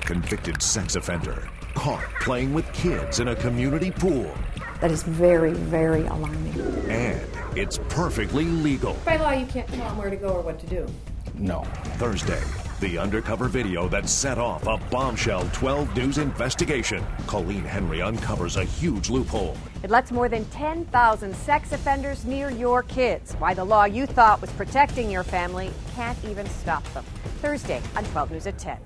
convicted sex offender caught playing with kids in a community pool. That is very, very alarming. And it's perfectly legal. By law, you can't tell them where to go or what to do. No. Thursday, the undercover video that set off a bombshell 12 News investigation. Colleen Henry uncovers a huge loophole. It lets more than 10,000 sex offenders near your kids. Why the law you thought was protecting your family can't even stop them. Thursday on 12 News at 10.